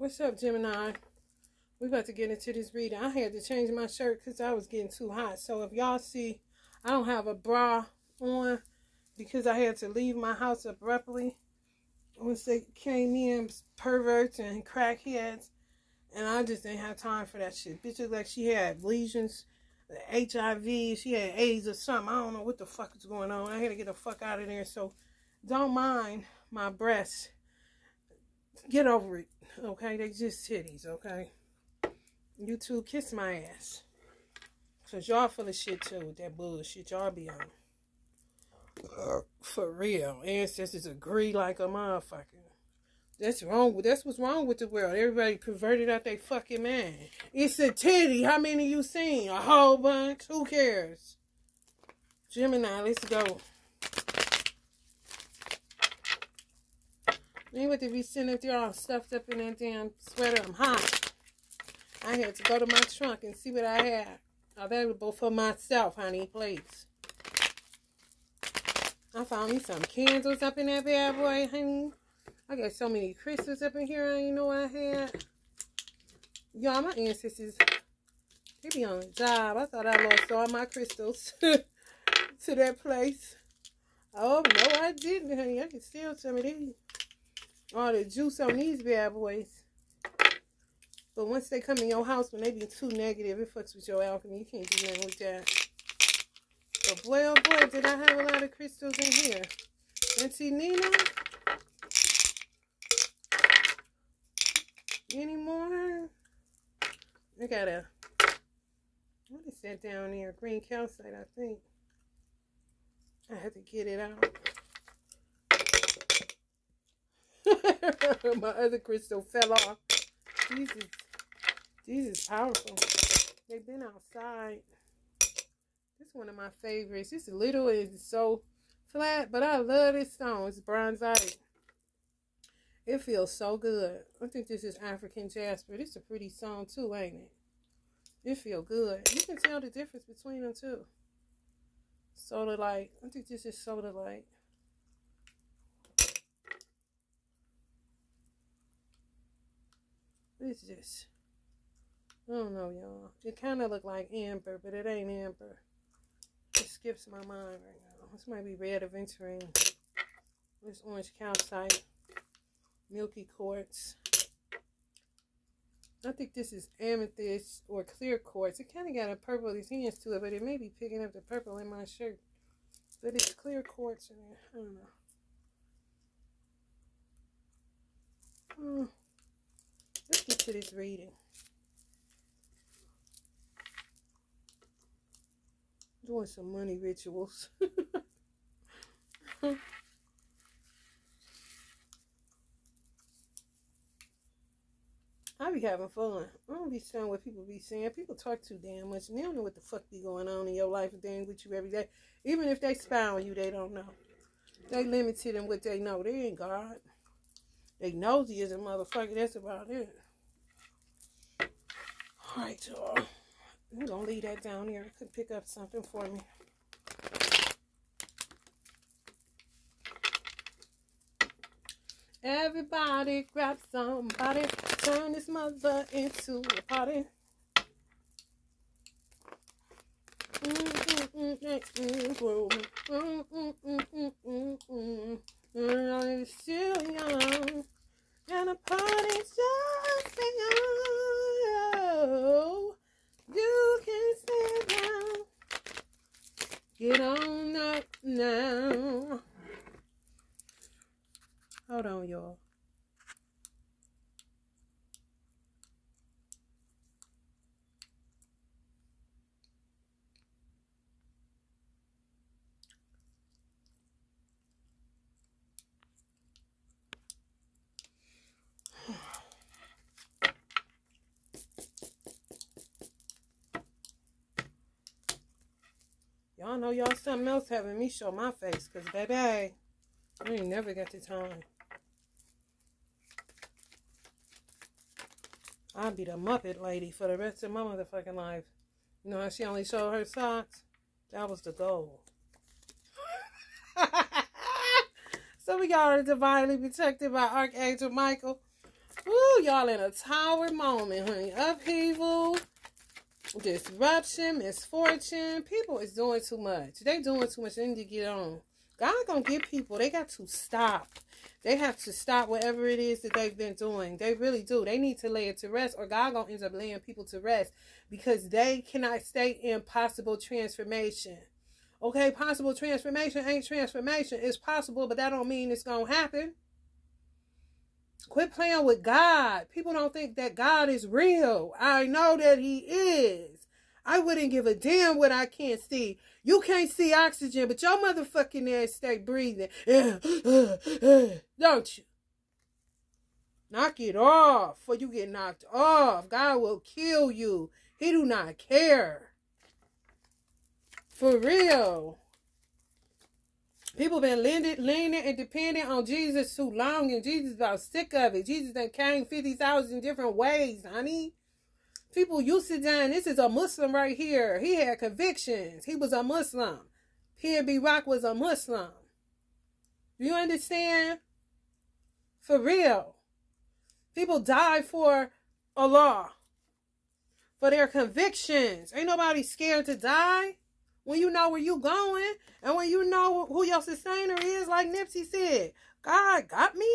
What's up, Gemini? We about to get into this reading. I had to change my shirt because I was getting too hot. So if y'all see, I don't have a bra on because I had to leave my house abruptly once they came in, perverts and crackheads. And I just didn't have time for that shit. Bitch like she had lesions, HIV, she had AIDS or something. I don't know what the fuck is going on. I had to get the fuck out of there. So don't mind my breasts. Get over it. Okay? They just titties, okay? You two kiss my ass. Cause y'all full of shit too with that bullshit y'all be on. Uh, for real. Ancestors agree like a motherfucker. That's wrong. That's what's wrong with the world. Everybody perverted out their fucking man. It's a titty. How many you seen? A whole bunch. Who cares? Gemini, let's go. What to be sitting up there all stuffed up in that damn sweater. I'm hot. I had to go to my trunk and see what I had available for myself, honey. Please. I found me some candles up in that bad boy, honey. I got so many crystals up in here I didn't know I had. Y'all, my ancestors, they be on a job. I thought I lost all my crystals to that place. Oh, no, I didn't, honey. I can steal some of these. All the juice on these bad boys. But once they come in your house, when they be too negative, it fucks with your alchemy. You can't do nothing with that. But boy, oh boy, did I have a lot of crystals in here. Auntie Nina? Any more? I got a, what is that down there? Green calcite, I think. I had to get it out. My other crystal fell off. Jesus. Jesus powerful. They've been outside. This is one of my favorites. It's little and so flat, but I love this stone. It's bronzite. It feels so good. I think this is African jasper. This is a pretty song too, ain't it? It feel good. You can tell the difference between them too. Sodalite. I think this is Sodalite. What is this? I don't know, y'all. It kind of look like amber, but it ain't amber. It skips my mind right now. This might be red aventurine. This orange calcite. Milky quartz. I think this is amethyst or clear quartz. It kind of got a purple hinge to it, but it may be picking up the purple in my shirt. But it's clear quartz. I don't know. Hmm. Let's get to this reading. Doing some money rituals. I be having fun. I don't be saying what people be saying. People talk too damn much. And they don't know what the fuck be going on in your life and they with you every day. Even if they spy on you, they don't know. They limited in what they know. They ain't God. They nosy as a motherfucker. That's about it. Alright, y'all. I'm gonna leave that down here. I could pick up something for me. Everybody grab somebody. Turn this mother into a party. I'm still young, and a party's just begun. You can sit down, get on up now. Hold on, y'all. Y'all know y'all something else having me show my face. Because, baby, I ain't never got the time. I'll be the Muppet lady for the rest of my motherfucking life. You know how she only showed her socks? That was the goal. so we got her divinely protected by Archangel Michael. Ooh, y'all in a tower moment, honey. Upheaval, disruption, misfortune. People is doing too much. They doing too much. They need to get on. God gonna get people. They got to stop. They have to stop whatever it is that they've been doing. They really do. They need to lay it to rest, or God gonna end up laying people to rest because they cannot stay in possible transformation. Okay, possible transformation ain't transformation. It's possible, but that don't mean it's gonna happen. Quit playing with God. People don't think that God is real. I know that He is. I wouldn't give a damn what I can't see. You can't see oxygen, but your motherfucking ass stay breathing. Don't you? Knock it off before you get knocked off. God will kill you. He do not care. For real. People been leaning, leaning and depending on Jesus too long, and Jesus about sick of it. Jesus done came 50,000 different ways, honey. People used to saying, this is a Muslim right here. He had convictions. He was a Muslim. PNB Rock was a Muslim. You understand? For real. People die for Allah. For their convictions. Ain't nobody scared to die when you know where you going and when you know who your sustainer is, like Nipsey said. God got me.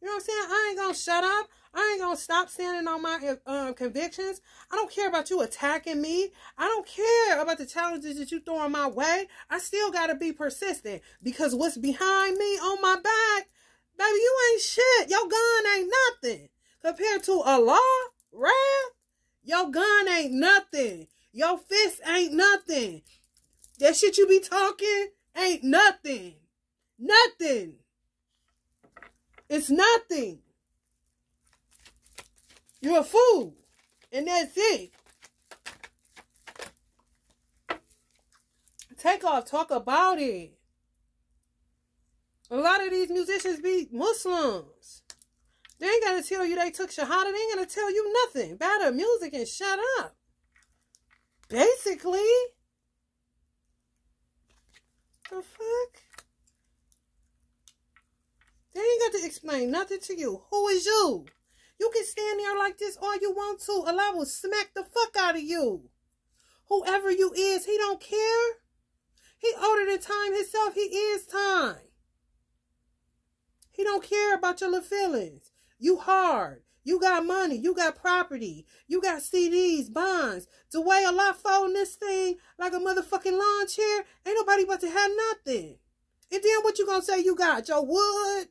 You know what I'm saying? I ain't gonna shut up. I ain't gonna stop standing on my um, convictions. I don't care about you attacking me. I don't care about the challenges that you throwing my way. I still gotta be persistent because what's behind me on my back, baby, you ain't shit. Your gun ain't nothing compared to Allah, wrath. Your gun ain't nothing. Your fist ain't nothing. That shit you be talking ain't nothing. Nothing. It's nothing. You're a fool. And that's it. Take off, talk about it. A lot of these musicians be Muslims. They ain't gonna tell you they took Shahada. They ain't gonna tell you nothing about their music and shut up. Basically. The fuck? They ain't got to explain nothing to you. Who is you? You can stand there like this all you want to. Allah will smack the fuck out of you. Whoever you is, he don't care. He older than time himself. He is time. He don't care about your little feelings. You hard. You got money. You got property. You got CDs, bonds. The way Allah folding this thing like a motherfucking lawn chair, ain't nobody about to have nothing. And then what you gonna say you got? Your wood?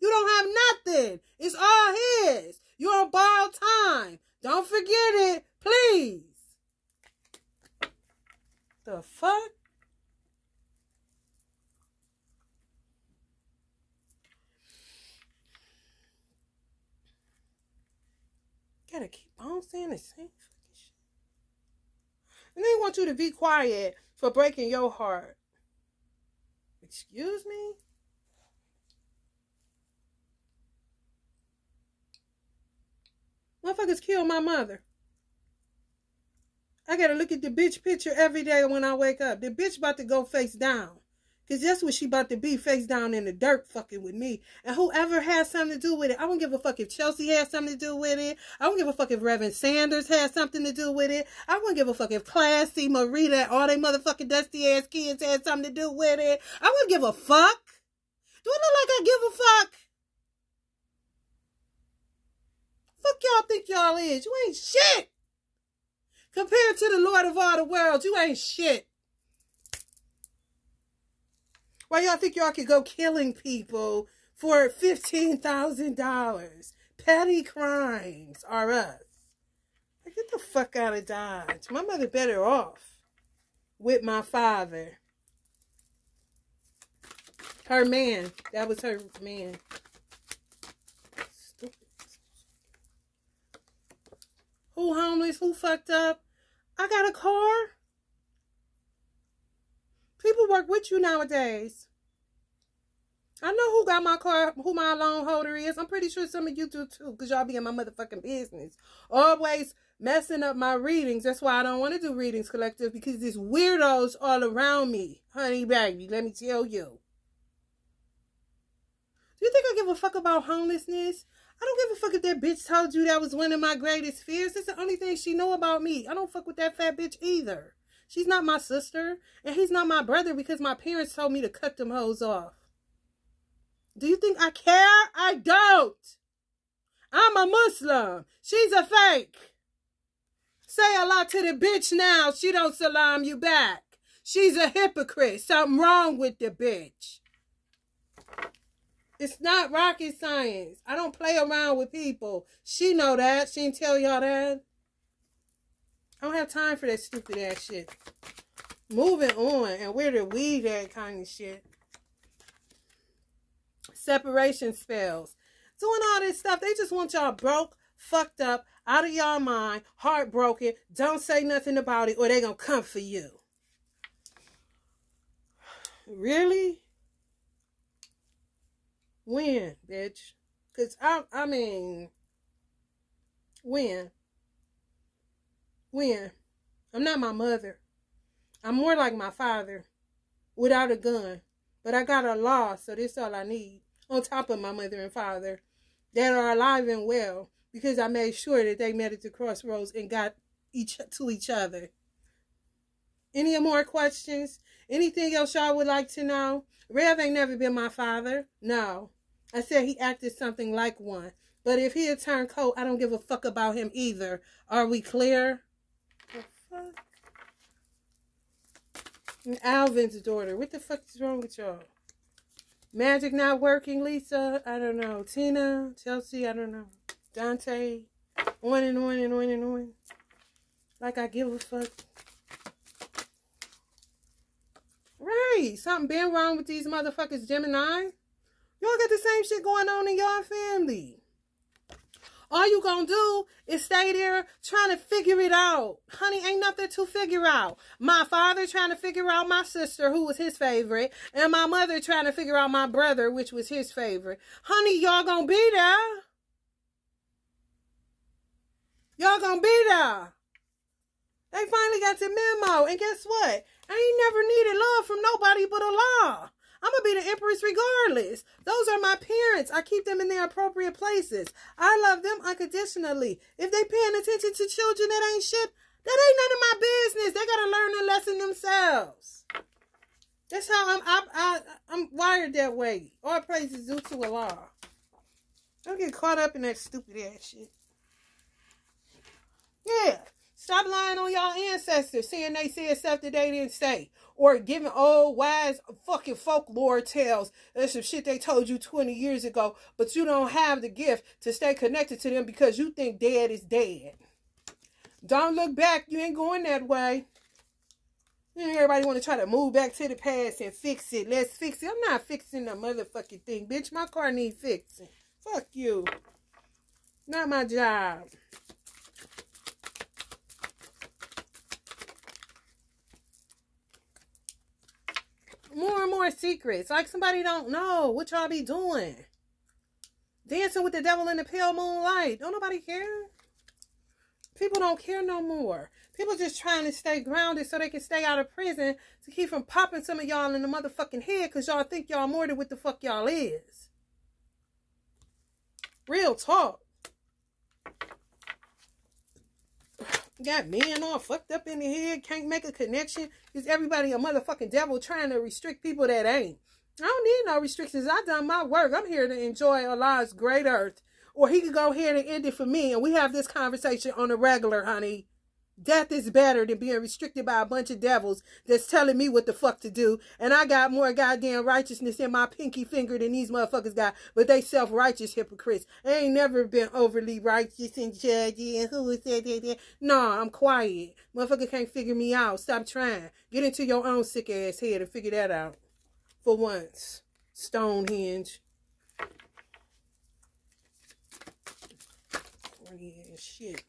You don't have nothing. It's all his. You're on borrowed time. Don't forget it, please. The fuck? Gotta keep on saying the same fucking shit. And they want you to be quiet for breaking your heart. Excuse me? Motherfuckers killed my mother. I gotta look at the bitch picture every day when I wake up. The bitch about to go face down. Cause that's what she about to be, face down in the dirt fucking with me. And whoever has something to do with it, I don't give a fuck if Chelsea has something to do with it. I don't give a fuck if Reverend Sanders has something to do with it. I don't give a fuck if Classy, Marita, all they motherfucking dusty ass kids had something to do with it. I wouldn't give a fuck. Do I look like I give a fuck? Fuck y'all think y'all is? You ain't shit. Compared to the Lord of all the world, you ain't shit. Why y'all think y'all could go killing people for $15,000? Petty crimes are us. Get the fuck out of Dodge. My mother better off with my father. Her man. That was her man. Stupid. Who homeless? Who fucked up? I got a car. People work with you nowadays. I know who got my car, who my loan holder is. I'm pretty sure some of you do too, because y'all be in my motherfucking business. Always messing up my readings. That's why I don't want to do readings collective, because there's weirdos all around me. Honey, baby, let me tell you. Do you think I give a fuck about homelessness? I don't give a fuck if that bitch told you that was one of my greatest fears. That's the only thing she know about me. I don't fuck with that fat bitch either. She's not my sister, and he's not my brother because my parents told me to cut them hoes off. Do you think I care? I don't. I'm a Muslim. She's a fake. Say a lot to the bitch now. She don't salam you back. She's a hypocrite. Something wrong with the bitch. It's not rocket science. I don't play around with people. She know that. She didn't tell y'all that. I don't have time for that stupid ass shit. Moving on and where did we at kind of shit. Separation spells. Doing all this stuff. They just want y'all broke, fucked up, out of y'all mind, heartbroken. Don't say nothing about it or they gonna come for you. Really? When, bitch? Cause I, I mean, when? When? I'm not my mother. I'm more like my father, without a gun. But I got Allah, so this all I need. On top of my mother and father, that are alive and well, because I made sure that they met at the crossroads and got each to each other. Any more questions? Anything else y'all would like to know? Rev ain't never been my father. No. I said he acted something like one. But if he had turned cold, I don't give a fuck about him either. Are we clear? Fuck? Alvin's daughter. What the fuck is wrong with y'all? Magic not working, Lisa? I don't know. Tina, Chelsea, I don't know. Dante, on and on and on and on. Like I give a fuck. Right. Something been wrong with these motherfuckers, Gemini. Y'all got the same shit going on in y'all family. All you gonna do is stay there trying to figure it out. Honey, ain't nothing to figure out. My father trying to figure out my sister, who was his favorite, and my mother trying to figure out my brother, which was his favorite. Honey, y'all gonna be there. Y'all gonna be there. They finally got the memo. And guess what? I ain't never needed love from nobody but Allah. I'm going to be the empress regardless. Those are my parents. I keep them in their appropriate places. I love them unconditionally. If they paying attention to children that ain't shit, that ain't none of my business. They got to learn a lesson themselves. That's how I'm, I, I, I'm wired that way. All praises due to Allah. Don't get caught up in that stupid ass shit. Yeah. Stop lying on y'all ancestors, saying they said stuff that they didn't say. Or giving old wise fucking folklore tales. That's some shit they told you 20 years ago. But you don't have the gift to stay connected to them because you think dead is dead. Don't look back. You ain't going that way. Everybody want to try to move back to the past and fix it. Let's fix it. I'm not fixing the motherfucking thing, bitch. My car need fixing. Fuck you. Not my job. More and more secrets. Like somebody don't know what y'all be doing. Dancing with the devil in the pale moonlight. Don't nobody care. People don't care no more. People just trying to stay grounded so they can stay out of prison to keep from popping some of y'all in the motherfucking head because y'all think y'all more than what the fuck y'all is. Real talk. Got men all fucked up in the head, can't make a connection. Is everybody a motherfucking devil trying to restrict people that ain't? I don't need no restrictions. I done my work. I'm here to enjoy Allah's great earth. Or he could go ahead and end it for me and we have this conversation on a regular, honey. Death is better than being restricted by a bunch of devils that's telling me what the fuck to do. And I got more goddamn righteousness in my pinky finger than these motherfuckers got. But they self-righteous hypocrites. I ain't never been overly righteous and judgy and who said that. No, I'm quiet. Motherfucker can't figure me out. Stop trying. Get into your own sick ass head and figure that out. For once. Stonehenge. Shit.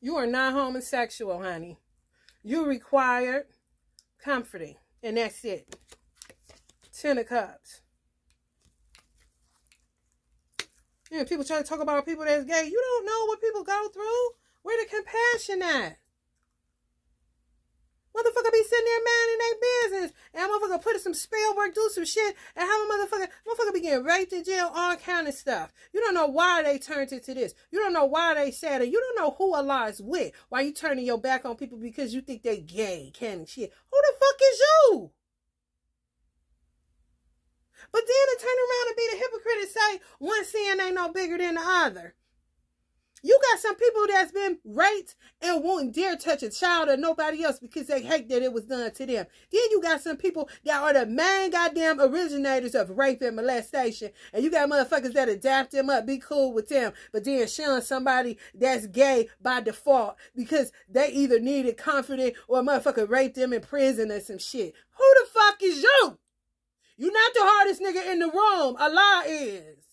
You are not homosexual, honey. You require comforting, and that's it. Ten of Cups. Yeah, people try to talk about people that's gay. You don't know what people go through. Where the compassion at? Motherfucker be sitting there minding their business. And motherfucker put some spell work, do some shit, and have a motherfucker, motherfucker be getting raped in jail, all kind of stuff. You don't know why they turned into this. You don't know why they said it. You don't know who Allah is with. Why you turning your back on people because you think they gay, can shit. Who the fuck is you? But then to turn around and be the hypocrite and say one sin ain't no bigger than the other. You got some people that's been raped and won't dare touch a child or nobody else because they hate that it was done to them. Then you got some people that are the main goddamn originators of rape and molestation. And you got motherfuckers that adapt them up, be cool with them, but then shun somebody that's gay by default because they either needed confidence or motherfucker raped them in prison or some shit. Who the fuck is you? You're not the hardest nigga in the room. Allah is.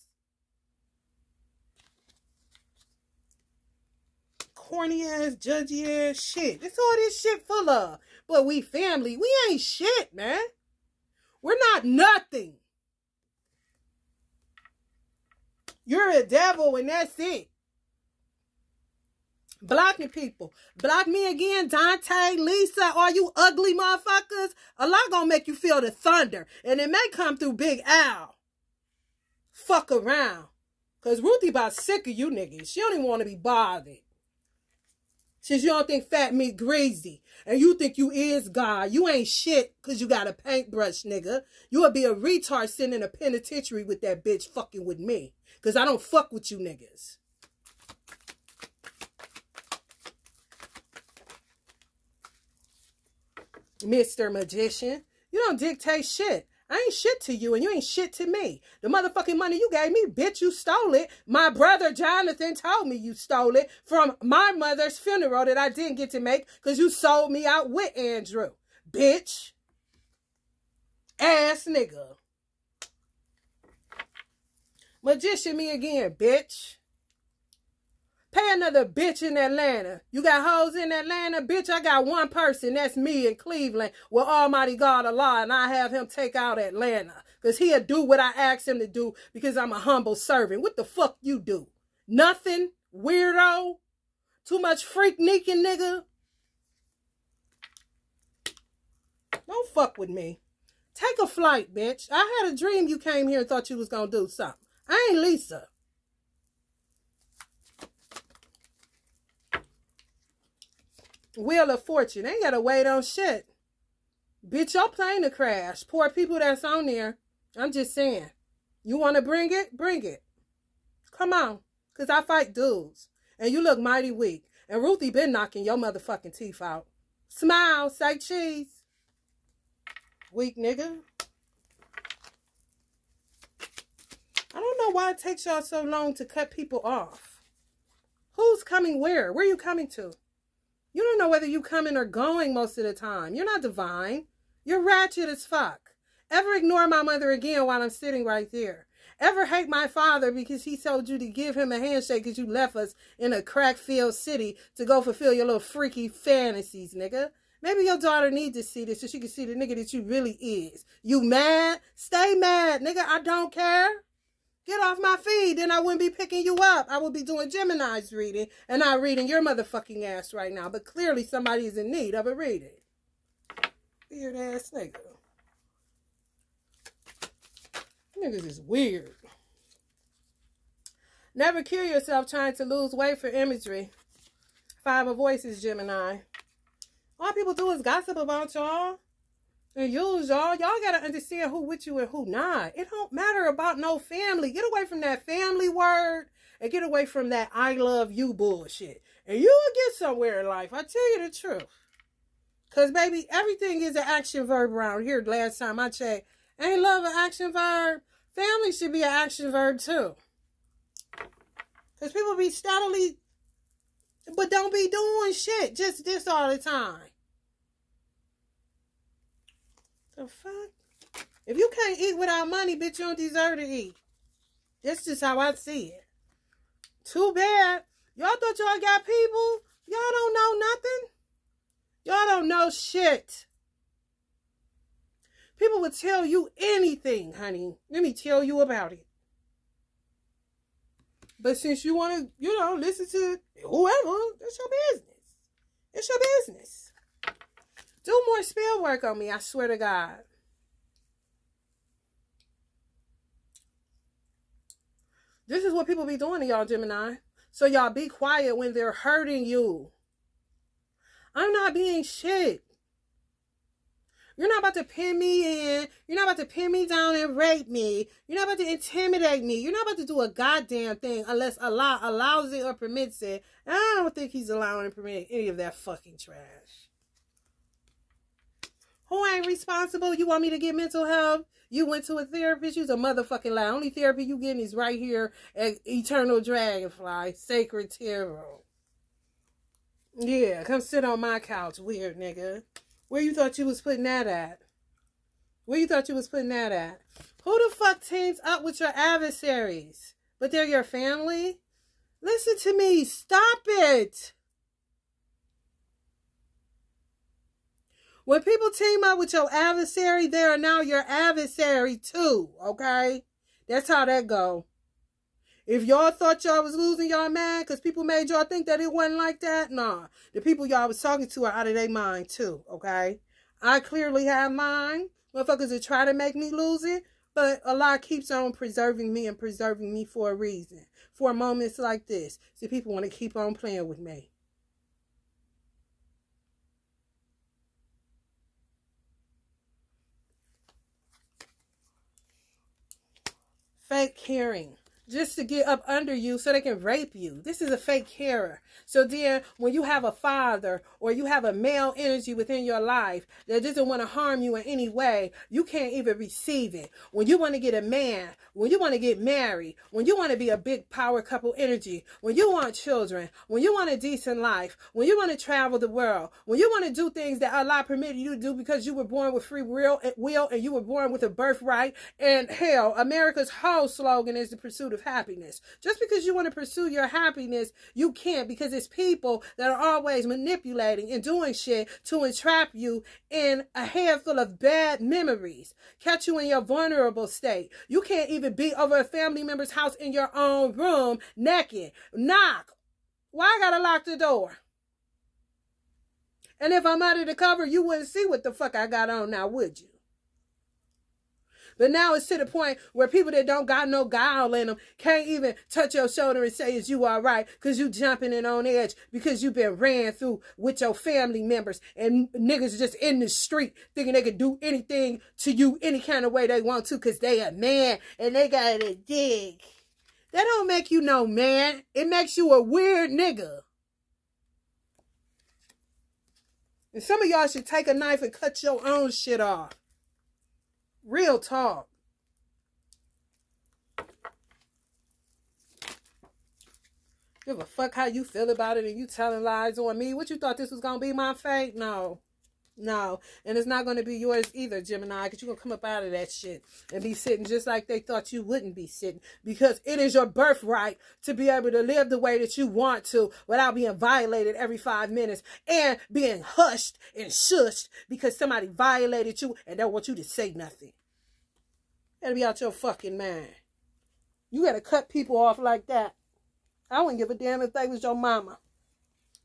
Corny ass, judgy ass shit. That's all this shit full of. But we family, we ain't shit, man. We're not nothing. You're a devil and that's it. Blocking people. Block me again, Dante, Lisa, all you ugly motherfuckers. Allah gonna make you feel the thunder. And it may come through Big Al. Fuck around. Cause Ruthie about sick of you niggas. She don't even want to be bothered. Since you don't think fat meat greasy and you think you is God, you ain't shit because you got a paintbrush, nigga. You would be a retard sitting in a penitentiary with that bitch fucking with me because I don't fuck with you niggas. Mr. Magician, you don't dictate shit. I ain't shit to you and you ain't shit to me. The motherfucking money you gave me, bitch, you stole it. My brother Jonathan told me you stole it from my mother's funeral that I didn't get to make because you sold me out with Andrew. Bitch. Ass nigga. Magician me again, bitch. Pay another bitch in Atlanta. You got hoes in Atlanta? Bitch, I got one person. That's me in Cleveland with Almighty God Allah. And I have him take out Atlanta. Because he'll do what I asked him to do because I'm a humble servant. What the fuck you do? Nothing? Weirdo? Too much freak neeking nigga? Don't fuck with me. Take a flight, bitch. I had a dream you came here and thought you was going to do something. I ain't Lisa. Wheel of Fortune. They gotta wait on shit. Bitch, your plane to crash. Poor people that's on there. I'm just saying. You want to bring it? Bring it. Come on. Because I fight dudes. And you look mighty weak. And Ruthie been knocking your motherfucking teeth out. Smile. Say cheese. Weak nigga. I don't know why it takes y'all so long to cut people off. Who's coming where? Where are you coming to? You don't know whether you coming or going most of the time. You're not divine. You're ratchet as fuck. Ever ignore my mother again while I'm sitting right there? Ever hate my father because he told you to give him a handshake because you left us in a crack-filled city to go fulfill your little freaky fantasies, nigga? Maybe your daughter needs to see this so she can see the nigga that you really is. You mad? Stay mad, nigga. I don't care. Get off my feed, then I wouldn't be picking you up. I would be doing Gemini's reading and not reading your motherfucking ass right now. But clearly somebody is in need of a reading. Weird ass nigga. Niggas is weird. Never kill yourself trying to lose weight for imagery. Five of Voices, Gemini. All people do is gossip about y'all and use y'all. Y'all gotta understand who with you and who not. It don't matter about no family. Get away from that family word and get away from that I love you bullshit. And you will get somewhere in life. I tell you the truth. Cause baby, everything is an action verb around here. Last time I checked, ain't love an action verb. Family should be an action verb too. Cause people be steadily, but don't be doing shit just this all the time. The fuck? If you can't eat without money, bitch, you don't deserve to eat. That's just how I see it. Too bad. Y'all thought y'all got people? Y'all don't know nothing? Y'all don't know shit. People would tell you anything, honey. Let me tell you about it. But since you want to, you know, listen to whoever, that's your business. It's your business. Do more spell work on me, I swear to God. This is what people be doing to y'all, Gemini. So y'all be quiet when they're hurting you. I'm not being shit. You're not about to pin me in. You're not about to pin me down and rape me. You're not about to intimidate me. You're not about to do a goddamn thing unless Allah allows it or permits it. And I don't think he's allowing and permitting any of that fucking trash. Who ain't responsible? You want me to get mental health? You went to a therapist? You's a motherfucking lie. Only therapy you getting is right here at Eternal Dragonfly, Sacred Tarot. Yeah, come sit on my couch, weird nigga. Where you thought you was putting that at? Where you thought you was putting that at? Who the fuck teams up with your adversaries? But they're your family? Listen to me. Stop it. When people team up with your adversary, they are now your adversary too, okay? That's how that go. If y'all thought y'all was losing y'all man because people made y'all think that it wasn't like that, nah. The people y'all was talking to are out of their mind too, okay? I clearly have mine. Motherfuckers that try to make me lose it, but Allah keeps on preserving me and preserving me for a reason. For moments like this. So people want to keep on playing with me. Fake hearing just to get up under you so they can rape you. This is a fake carer. So then when you have a father or you have a male energy within your life that doesn't want to harm you in any way, you can't even receive it. When you want to get a man, when you want to get married, when you want to be a big power couple energy, when you want children, when you want a decent life, when you want to travel the world, when you want to do things that Allah permitted you to do because you were born with free will, and you were born with a birthright. And hell, America's whole slogan is the pursuit of happiness. Just because you want to pursue your happiness, you can't because it's people that are always manipulating and doing shit to entrap you in a handful of bad memories, catch you in your vulnerable state. You can't even be over a family member's house in your own room naked. Knock. Why I gotta lock the door? And if I'm under the cover, you wouldn't see what the fuck I got on now, would you? But now it's to the point where people that don't got no guile in them can't even touch your shoulder and say, is you all right? Because you jumping in on edge because you been ran through with your family members and niggas just in the street thinking they could do anything to you any kind of way they want to because they a man and they got a dick. That don't make you no man. It makes you a weird nigga. And some of y'all should take a knife and cut your own shit off. Real talk. Give a fuck how you feel about it and you telling lies on me. What you thought this was going to be my fate? No. No. And it's not going to be yours either, Gemini, because you're going to come up out of that shit and be sitting just like they thought you wouldn't be sitting. Because it is your birthright to be able to live the way that you want to without being violated every five minutes and being hushed and shushed because somebody violated you and don't want you to say nothing. Gotta be out your fucking mind. You gotta cut people off like that. I wouldn't give a damn if they was your mama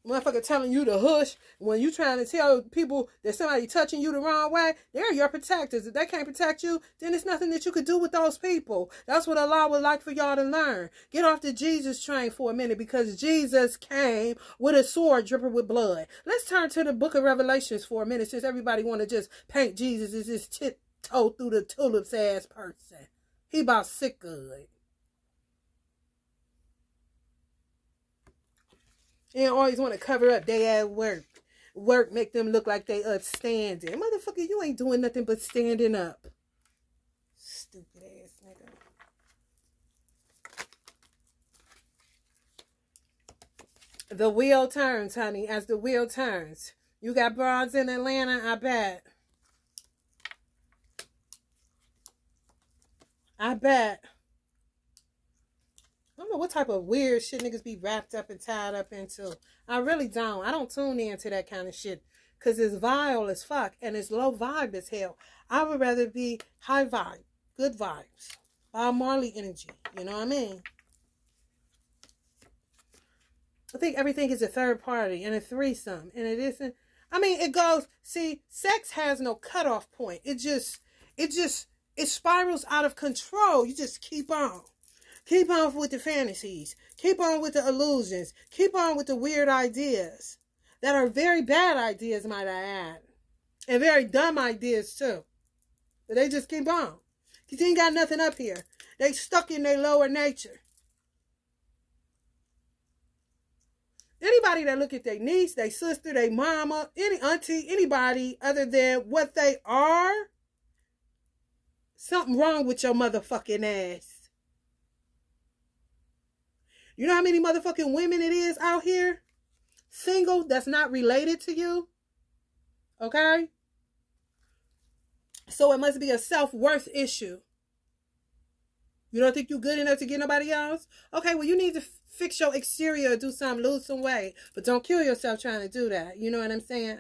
motherfucker telling you to hush when you trying to tell people that somebody touching you the wrong way, they're your protectors. If they can't protect you, then it's nothing that you could do with those people. That's what Allah would like for y'all to learn. Get off the Jesus train for a minute because Jesus came with a sword dripping with blood. Let's turn to the book of Revelations for a minute since everybody want to just paint Jesus as this tiptoe through the tulips ass person. He about sick of And always want to cover up they at work. Work make them look like they upstanding. Motherfucker, you ain't doing nothing but standing up. Stupid ass nigga. The wheel turns, honey. As the wheel turns. You got broads in Atlanta, I bet. I bet don't know what type of weird shit niggas be wrapped up and tied up into. I really don't. I don't tune into that kind of shit because it's vile as fuck and it's low vibe as hell. I would rather be high vibe, good vibes, Bob Marley energy. You know what I mean? I think everything is a third party and a threesome, and it isn't. I mean, it goes, see, sex has no cutoff point. It just, it just, it spirals out of control. You just keep on. Keep on with the fantasies. Keep on with the illusions. Keep on with the weird ideas that are very bad ideas, might I add. And very dumb ideas, too. But they just keep on. Because you ain't got nothing up here. They stuck in their lower nature. Anybody that look at their niece, their sister, their mama, any auntie, anybody other than what they are, something wrong with your motherfucking ass. You know how many motherfucking women it is out here? Single that's not related to you? Okay? So it must be a self-worth issue. You don't think you're good enough to get nobody else? Okay, well, you need to fix your exterior, do something, lose some weight. But don't kill yourself trying to do that. You know what I'm saying?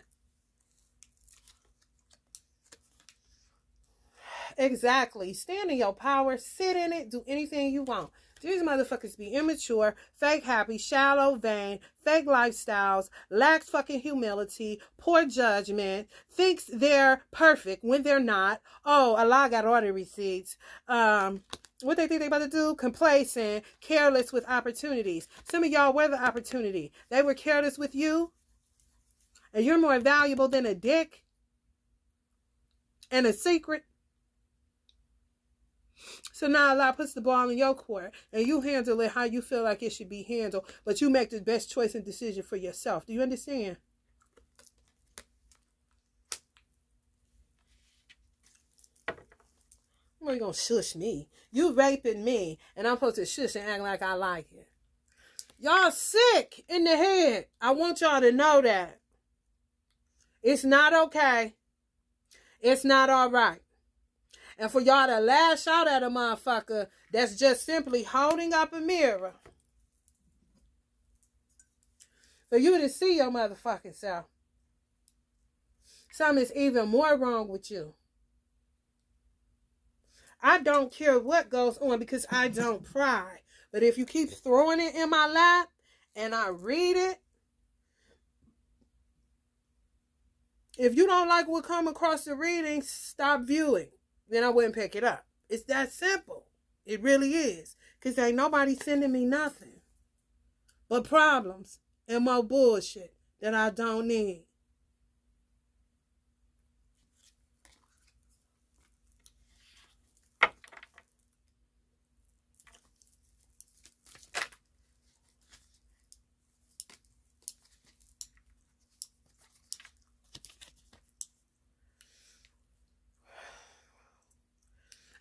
Exactly. Stand in your power. Sit in it. Do anything you want. These motherfuckers be immature, fake happy, shallow, vain, fake lifestyles, lacks fucking humility, poor judgment, thinks they're perfect when they're not. Oh, Allah got order receipts. Um, what they think they about to do? Complacent, careless with opportunities. Some of y'all were the opportunity. They were careless with you. And you're more valuable than a dick and a secret. So now Allah puts the ball in your court and you handle it how you feel like it should be handled, but you make the best choice and decision for yourself. Do you understand? Why you gonna shush me? You raping me, and I'm supposed to shush and act like I like it. Y'all sick in the head. I want y'all to know that. It's not okay. It's not all right. And for y'all to lash out at a motherfucker that's just simply holding up a mirror. For you to see your motherfucking self. Something is even more wrong with you. I don't care what goes on because I don't pry. But if you keep throwing it in my lap and I read it, if you don't like what come across the reading, stop viewing. Then I wouldn't pick it up. It's that simple. It really is. Because ain't nobody sending me nothing but problems and more bullshit that I don't need.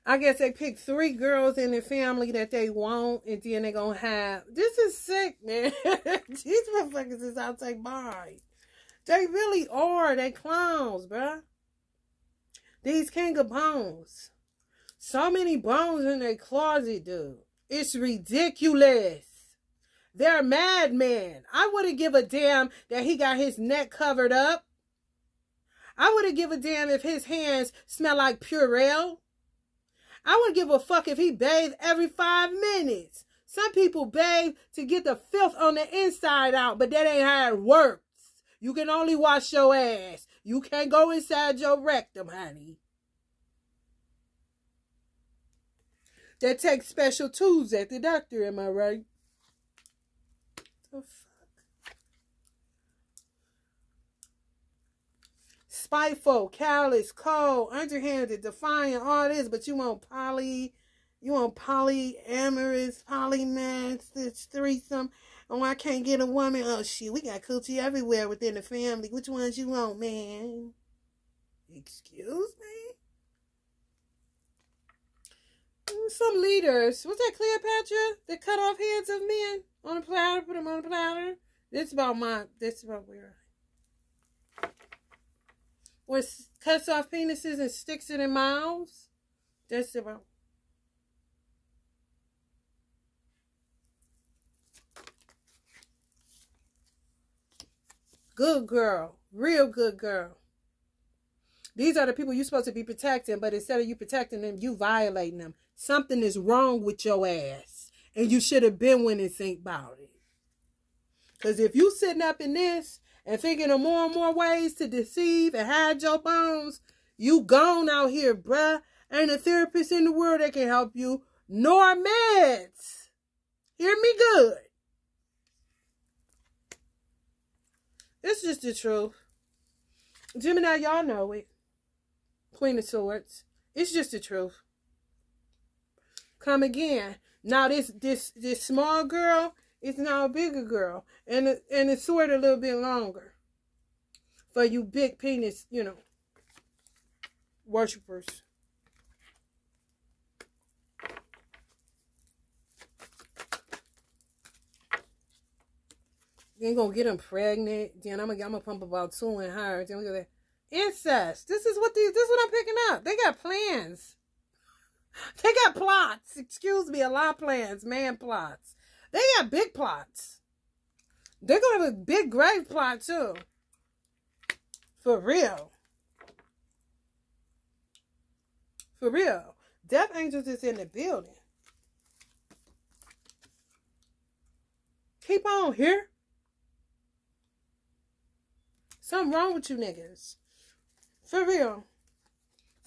I guess they pick three girls in the family that they want, and then they're gonna have. This is sick, man. These motherfuckers is out their mind. They really are. They clowns, bruh. These king of bones. So many bones in their closet, dude. It's ridiculous. They're madmen. I wouldn't give a damn that he got his neck covered up. I wouldn't give a damn if his hands smell like Purell. I wouldn't give a fuck if he bathed every five minutes. Some people bathe to get the filth on the inside out, but that ain't how it works. You can only wash your ass. You can't go inside your rectum, honey. That takes special tools at the doctor, am I right? Spiteful, callous, cold, underhanded, defiant, all this, but you want poly, you want polyamorous, polymath, this threesome. Oh, I can't get a woman. Oh, shit, we got coochie everywhere within the family. Which ones you want, man? Excuse me? Mm, some leaders. Was that Cleopatra that cut off heads of men on a platter, put them on a platter? This about my, this about where or cuts off penises and sticks it in mouths. That's about. Good girl. Real good girl. These are the people you're supposed to be protecting, but instead of you protecting them, you violating them. Something is wrong with your ass. And you should have been and think about it. Because if you sitting up in this and thinking of more and more ways to deceive and hide your bones, you gone out here, bruh. Ain't a therapist in the world that can help you, nor meds. Hear me good. It's just the truth. Gemini, y'all know it. Queen of Swords. It's just the truth. Come again. Now this this this small girl is now a bigger girl, and and the sword a little bit longer. For you big penis, you know, worshippers. Then gonna get them pregnant. Then I'm gonna, I'm gonna pump about two in her. Then we go there. Incest. This is what these. This is what I'm picking up. They got plans. They got plots. Excuse me, a lot of plans. Man plots. They got big plots. They're gonna have a big grave plot too. For real. For real. Death Angels is in the building. Keep on here. Something wrong with you niggas. For real.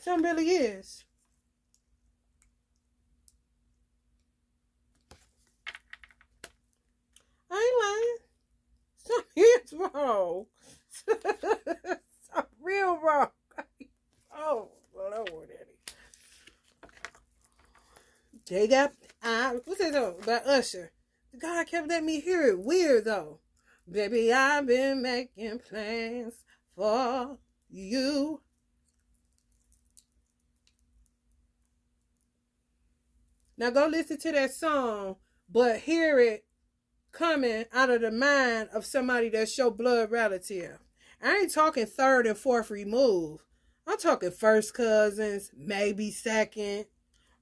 Something really is. I ain't lying. Something is wrong. Something real wrong. oh, Lord. They got, uh, what's that though? By Usher. God kept letting me hear it. Weird though. Baby, I've been making plans for you. Now go listen to that song, but hear it coming out of the mind of somebody that's your blood relative. I ain't talking third and fourth remove. I'm talking first cousins, maybe second,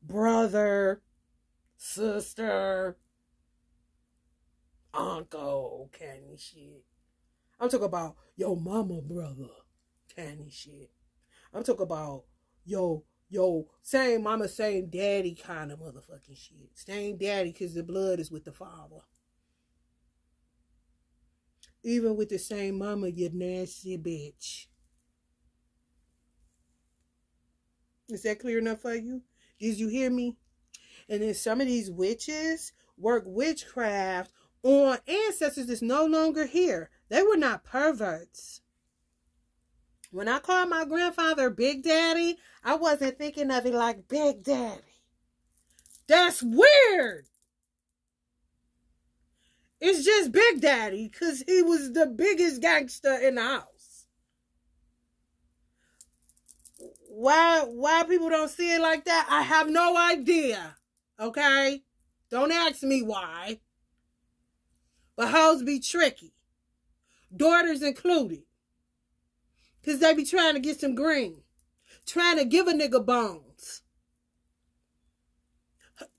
brother, sister, uncle, canny shit. I'm talking about your mama brother, canny shit. I'm talking about yo, yo, same mama, same daddy kind of motherfucking shit. Same daddy because the blood is with the father. Even with the same mama, you nasty bitch. Is that clear enough for you? Did you hear me? And then some of these witches work witchcraft on ancestors that's no longer here. They were not perverts. When I called my grandfather Big Daddy, I wasn't thinking of it like Big Daddy. That's weird. It's just Big Daddy because he was the biggest gangster in the house. Why why people don't see it like that? I have no idea. Okay? Don't ask me why. But hoes be tricky. Daughters included. Because they be trying to get some green. Trying to give a nigga bones.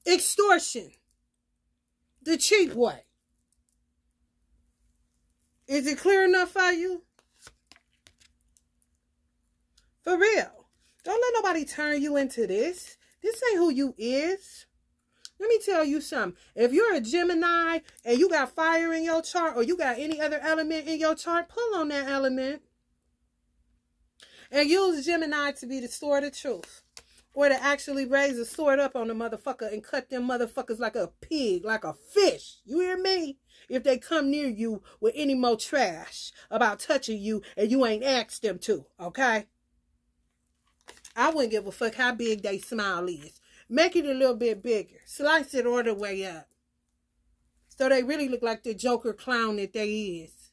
Extortion. The cheap way. Is it clear enough for you? For real. Don't let nobody turn you into this. This ain't who you is. Let me tell you something. If you're a Gemini and you got fire in your chart or you got any other element in your chart, pull on that element. And use Gemini to be the sword of truth. Or to actually raise a sword up on the motherfucker and cut them motherfuckers like a pig, like a fish. You hear me? If they come near you with any more trash about touching you and you ain't asked them to, okay? I wouldn't give a fuck how big they smile is. Make it a little bit bigger. Slice it all the way up. So they really look like the Joker clown that they is.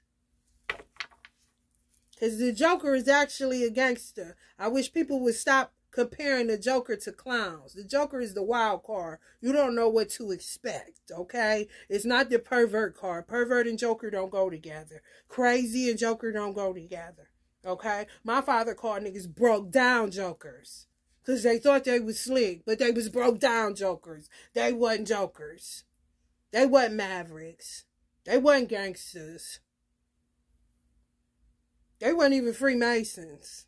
Because the Joker is actually a gangster. I wish people would stop comparing the Joker to clowns. The Joker is the wild card. You don't know what to expect, okay? It's not the pervert card. Pervert and Joker don't go together. Crazy and Joker don't go together, okay? My father called niggas broke down Jokers. Because they thought they was slick, but they was broke down jokers. They wasn't jokers. They wasn't mavericks. They wasn't gangsters. They weren't even Freemasons.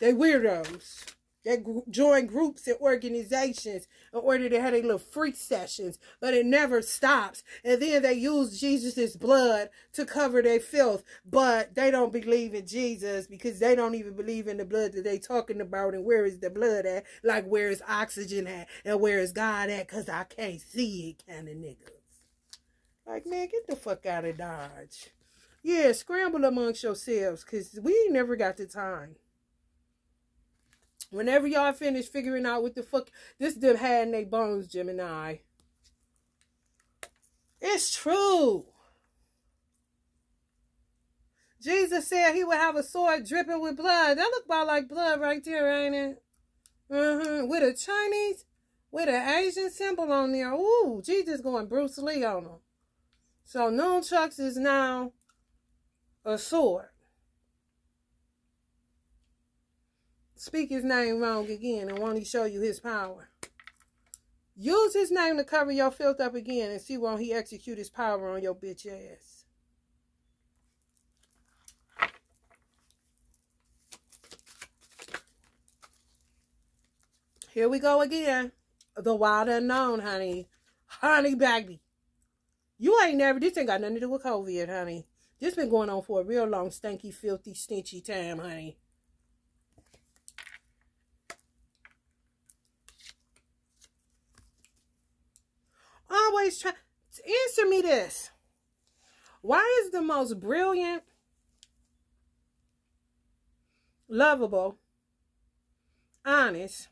They weirdos. that join groups and organizations in order to have their little freak sessions, but it never stops. And then they use Jesus' blood to cover their filth, but they don't believe in Jesus because they don't even believe in the blood that they talking about. And where is the blood at? Like, where is oxygen at? And where is God at? Because I can't see it, kind of niggas. Like, man, get the fuck out of Dodge. Yeah, scramble amongst yourselves because we ain't never got the time. Whenever y'all finish figuring out what the fuck this them had in their bones, Gemini. It's true. Jesus said he would have a sword dripping with blood. That look about like blood right there, ain't it? Mm-hmm. With a Chinese, with an Asian symbol on there. Ooh, Jesus going Bruce Lee on them. So nunchucks is now a sword. Speak his name wrong again and won't he show you his power? Use his name to cover your filth up again and see won't he execute his power on your bitch ass. Here we go again. The wild unknown, honey. Honey, baby. You ain't never, this ain't got nothing to do with COVID, honey. This been going on for a real long, stinky, filthy, stinchy time, honey. Always answer me this. Why is the most brilliant, lovable, honest,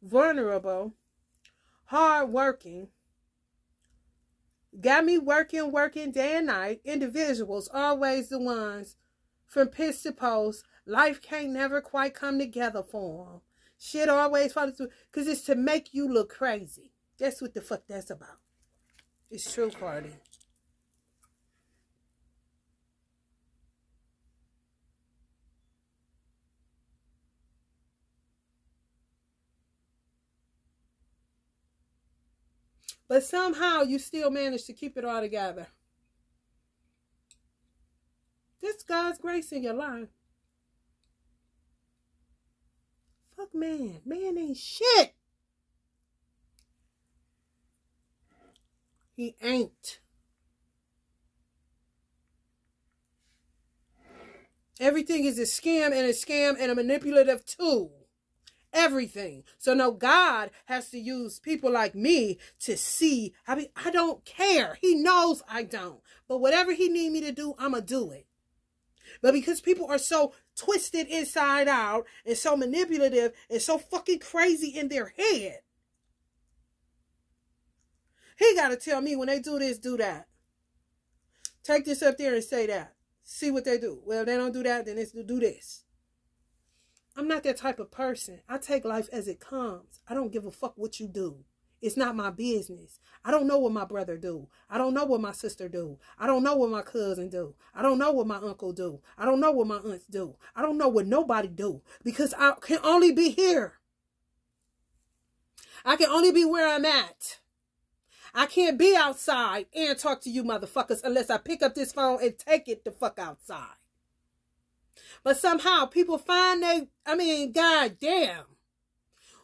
vulnerable, hardworking, got me working, working day and night, individuals always the ones from piss to post. Life can't never quite come together for them. Shit always falls through because it's to make you look crazy. That's what the fuck that's about. It's true, Cardi. But somehow you still manage to keep it all together. This God's grace in your life. Fuck man. Man ain't shit. He ain't. Everything is a scam and a scam and a manipulative tool everything. So now God has to use people like me to see. I mean, I don't care. He knows I don't. But whatever he need me to do, I'm going to do it. But because people are so twisted inside out and so manipulative and so fucking crazy in their head, he got to tell me when they do this, do that. Take this up there and say that. See what they do. Well, they don't do that, then it's do this. I'm not that type of person. I take life as it comes. I don't give a fuck what you do. It's not my business. I don't know what my brother do. I don't know what my sister do. I don't know what my cousin do. I don't know what my uncle do. I don't know what my aunts do. I don't know what nobody do because I can only be here. I can only be where I'm at. I can't be outside and talk to you motherfuckers unless I pick up this phone and take it the fuck outside. But somehow people find they, I mean, god damn.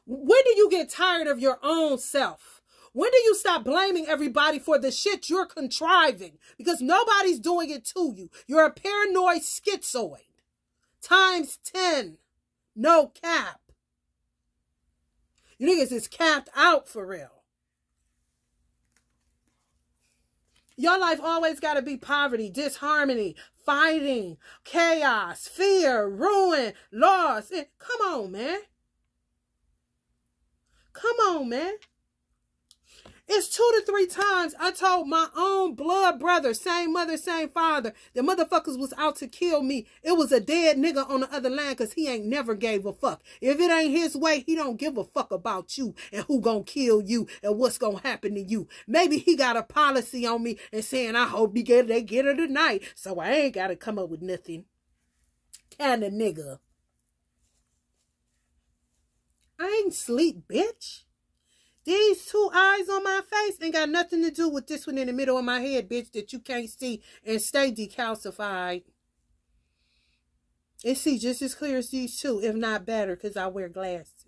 When do you get tired of your own self? When do you stop blaming everybody for the shit you're contriving? Because nobody's doing it to you. You're a paranoid schizoid. Times 10. No cap. You niggas is capped out for real. Your life always got to be poverty, disharmony, fighting, chaos, fear, ruin, loss. Come on, man. Come on, man. It's two to three times I told my own blood brother, same mother, same father, the motherfuckers was out to kill me. It was a dead nigga on the other line because he ain't never gave a fuck. If it ain't his way, he don't give a fuck about you and who gonna kill you and what's gonna happen to you. Maybe he got a policy on me and saying, I hope they get, they get her tonight, so I ain't gotta come up with nothing. Kind of nigga. I ain't sleep, bitch. These two eyes on my face ain't got nothing to do with this one in the middle of my head, bitch, that you can't see and stay decalcified. It see just as clear as these two, if not better, because I wear glasses.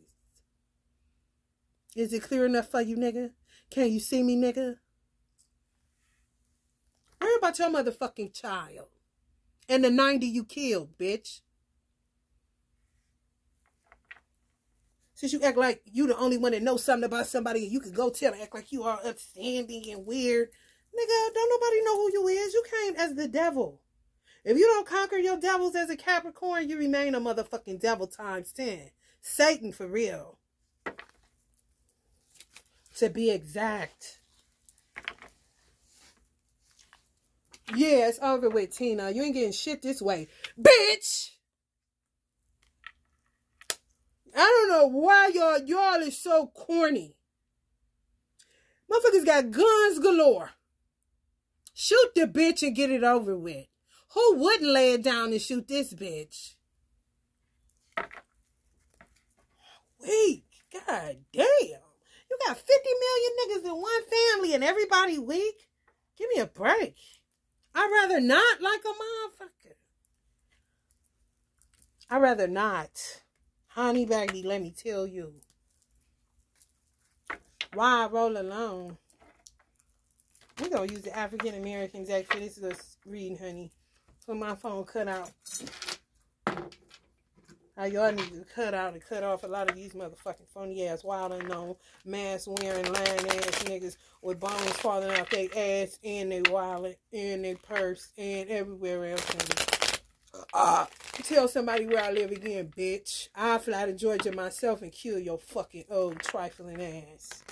Is it clear enough for you, nigga? Can you see me, nigga? Worry about your motherfucking child. And the 90 you killed, bitch. Since you act like you the only one that knows something about somebody and you can go tell and act like you are upstanding and weird. Nigga, don't nobody know who you is. You came as the devil. If you don't conquer your devils as a Capricorn, you remain a motherfucking devil times 10. Satan for real. To be exact. Yeah, it's over with, Tina. You ain't getting shit this way. Bitch! I don't know why y'all y'all is so corny. Motherfuckers got guns galore. Shoot the bitch and get it over with. Who wouldn't lay it down and shoot this bitch? Weak. God damn. You got 50 million niggas in one family and everybody weak? Give me a break. I'd rather not like a motherfucker. I'd rather not. Honey Baggy, let me tell you. Why roll alone? We're going to use the African Americans Act for this reading, honey. So my phone cut out. How y'all need to cut out and cut off a lot of these motherfucking phony ass, wild unknown, mask wearing, lying ass niggas with bones falling out their ass and their wallet and their purse and everywhere else. And, uh, tell somebody where I live again, bitch. I'll fly to Georgia myself and kill your fucking old trifling ass.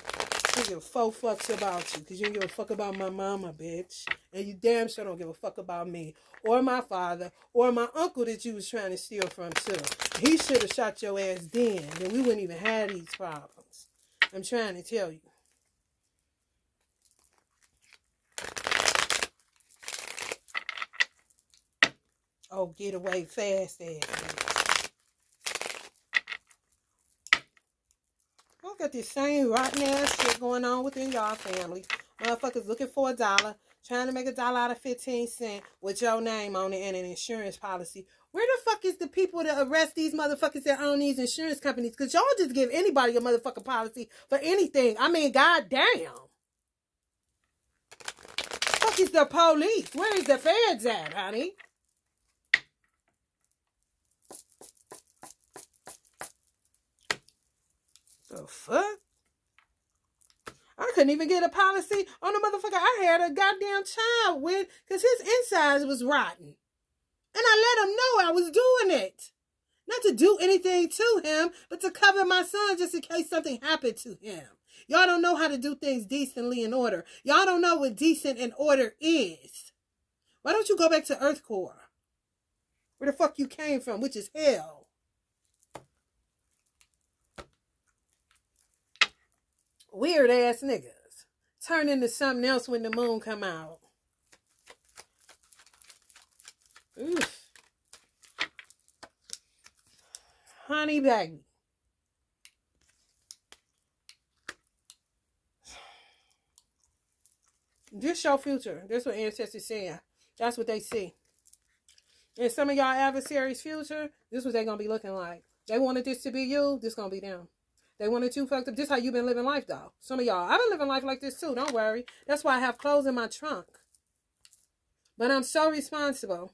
I give a fuck fucks about you because you don't give a fuck about my mama, bitch. And you damn sure don't give a fuck about me or my father or my uncle that you was trying to steal from too. He should have shot your ass then. Then we wouldn't even have these problems. I'm trying to tell you. Oh, get away fast ass. got this same rotten ass shit going on within y'all family. Motherfuckers looking for a dollar, trying to make a dollar out of 15 cents with your name on it and an insurance policy. Where the fuck is the people that arrest these motherfuckers that own these insurance companies? Because y'all just give anybody a motherfucking policy for anything. I mean, goddamn. Fuck is the police? Where is the feds at, honey? The fuck? I couldn't even get a policy on the motherfucker I had a goddamn child with because his insides was rotten. And I let him know I was doing it. Not to do anything to him, but to cover my son just in case something happened to him. Y'all don't know how to do things decently in order. Y'all don't know what decent and order is. Why don't you go back to Earth Core? Where the fuck you came from, which is hell. Weird ass niggas turn into something else when the moon come out. Oof. Honey baggy. This your future. This what ancestors saying. That's what they see. And some of y'all adversaries' future, this what they gonna be looking like. They wanted this to be you, this gonna be them. They wanted you fucked up. This how you been living life, though. Some of y'all, I've been living life like this, too. Don't worry. That's why I have clothes in my trunk. But I'm so responsible.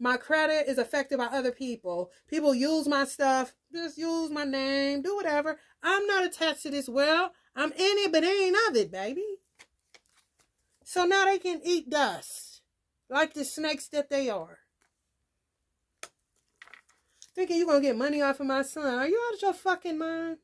My credit is affected by other people. People use my stuff. Just use my name. Do whatever. I'm not attached to this world. I'm in it, but ain't of it, baby. So now they can eat dust. Like the snakes that they are. Thinking you're going to get money off of my son. Are you out of your fucking mind?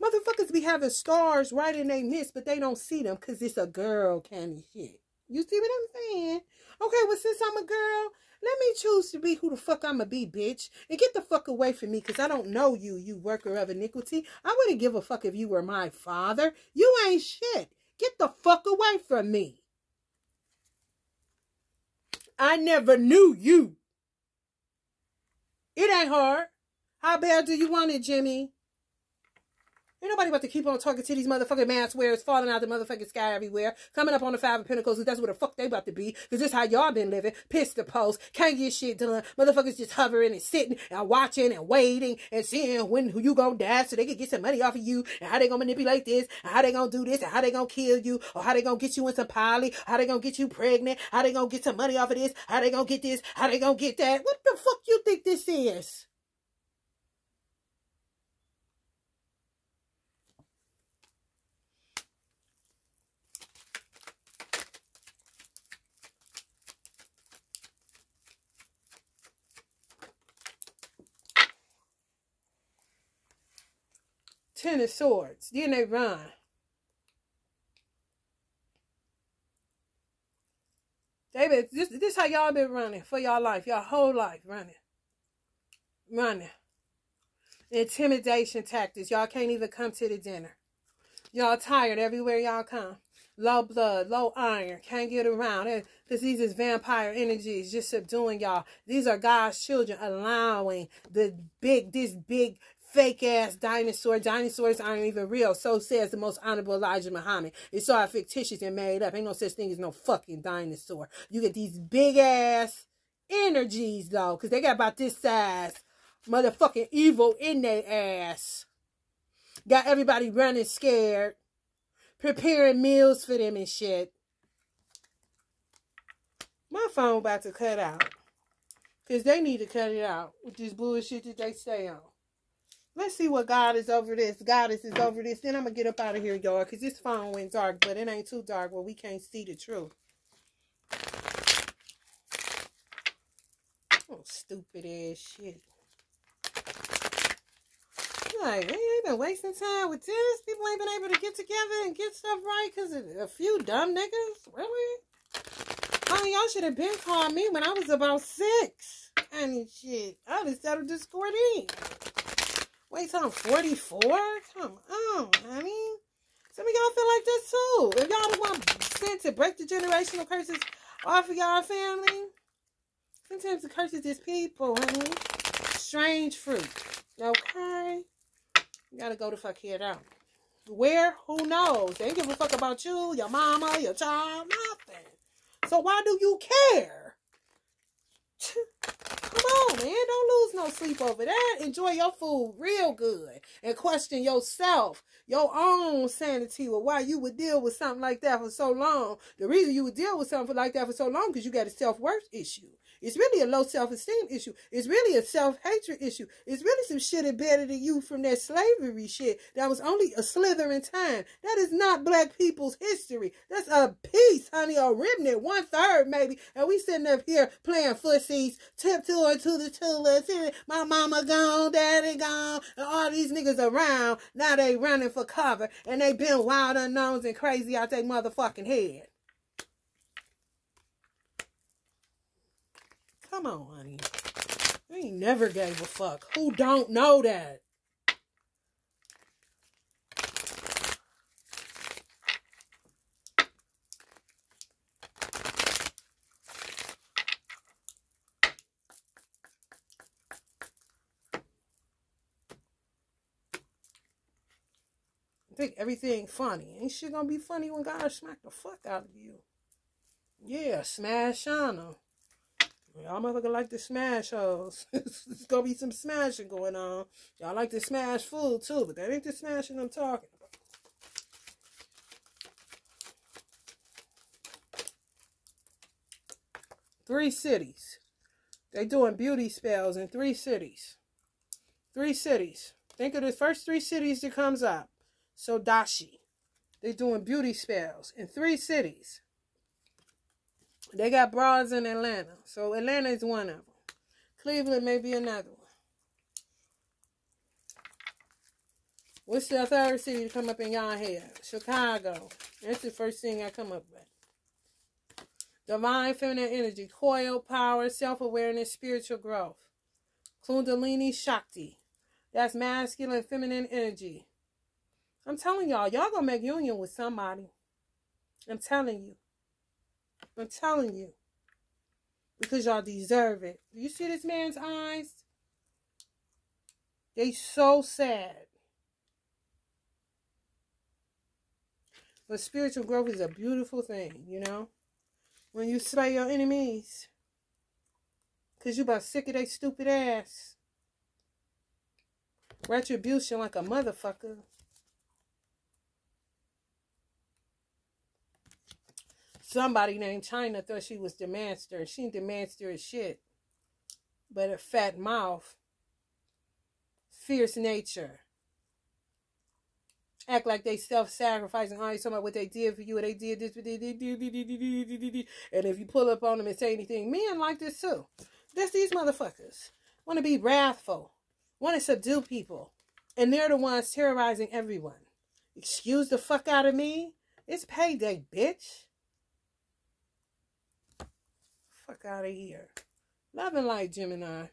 Motherfuckers be having stars right in their midst, but they don't see them because it's a girl kind of shit. You see what I'm saying? Okay, well, since I'm a girl, let me choose to be who the fuck I'ma be, bitch. And get the fuck away from me because I don't know you, you worker of iniquity. I wouldn't give a fuck if you were my father. You ain't shit. Get the fuck away from me. I never knew you. It ain't hard. How bad do you want it, Jimmy? Ain't nobody about to keep on talking to these motherfucking mass wearers falling out the motherfucking sky everywhere, coming up on the five of pentacles, that's what the fuck they about to be. Because this how y'all been living. Pissed the post. Can't get shit done. Motherfuckers just hovering and sitting and watching and waiting and seeing when who you gonna die so they can get some money off of you and how they gonna manipulate this and how they gonna do this and how they gonna kill you or how they gonna get you in some poly, how they gonna get you pregnant, how they gonna get some money off of this, how they gonna get this, how they gonna get that. What the fuck you think this is? Ten of Swords. Then they run. David, this this how y'all been running for y'all life, y'all whole life running, running. Intimidation tactics. Y'all can't even come to the dinner. Y'all tired everywhere y'all come. Low blood, low iron, can't get around. Because these is vampire energies just subduing y'all. These are God's children allowing the big, this big fake ass dinosaur. Dinosaurs aren't even real. So says the most honorable Elijah Muhammad. It's all fictitious and made up. Ain't no such thing as no fucking dinosaur. You get these big ass energies though, because they got about this size motherfucking evil in their ass. Got everybody running scared, preparing meals for them and shit. My phone about to cut out. Because they need to cut it out with this bullshit that they stay on. Let's see what God is over this. Goddess is over this. Then I'm going to get up out of here, y'all. Because this phone went dark. But it ain't too dark where we can't see the truth. Oh, stupid ass shit. Like, they ain't been wasting time with this. People ain't been able to get together and get stuff right because of a few dumb niggas. Really? I mean, y'all should have been calling me when I was about six. And shit. I would have settled Discord in. Wait till I'm 44? Come on, honey. Some of y'all feel like this too. If y'all want sin to break the generational curses off of y'all family, sometimes the curses is people, honey. Strange fruit. Okay? You gotta go the fuck here out. Where? Who knows? They give a fuck about you, your mama, your child, nothing. So why do you care? On, man. Don't lose no sleep over that. Enjoy your food real good. And question yourself, your own sanity, or why you would deal with something like that for so long. The reason you would deal with something like that for so long because you got a self-worth issue. It's really a low self-esteem issue. It's really a self-hatred issue. It's really some shit embedded in you from that slavery shit that was only a slither in time. That is not black people's history. That's a piece, honey, a remnant, one third maybe. And we sitting up here playing footsies, tiptoeing to My mama gone, daddy gone, and all these niggas around. Now they running for cover, and they been wild unknowns and crazy out their motherfucking head. Come on, honey. I ain't never gave a fuck. Who don't know that? Think everything funny. Ain't shit gonna be funny when God smack the fuck out of you. Yeah, smash on them. Y'all motherfucker like to smash hoes. It's gonna be some smashing going on. Y'all like to smash food too, but that ain't the smashing I'm talking about. Three cities. They doing beauty spells in three cities. Three cities. Think of the first three cities that comes up. So Dashi. They doing beauty spells in three cities. They got bras in Atlanta. So Atlanta is one of them. Cleveland may be another one. What's the third city to come up in y'all head? Chicago. That's the first thing I come up with. Divine feminine energy, coil, power, self-awareness, spiritual growth. Kundalini Shakti. That's masculine, feminine energy. I'm telling y'all, y'all gonna make union with somebody. I'm telling you. I'm telling you. Because y'all deserve it. You see this man's eyes? They so sad. But spiritual growth is a beautiful thing, you know? When you slay your enemies. Because you about sick of their stupid ass. Retribution like a motherfucker. Somebody named China thought she was the master. She ain't the master of shit. But a fat mouth. Fierce nature act like they self-sacrificing. Oh, Always talking about what they did for you, or they did this, they did, and if you pull up on them and say anything, men like this too. That's these motherfuckers want to be wrathful, want to subdue people, and they're the ones terrorizing everyone. Excuse the fuck out of me. It's payday, bitch. Fuck out of here. Love and light, Gemini.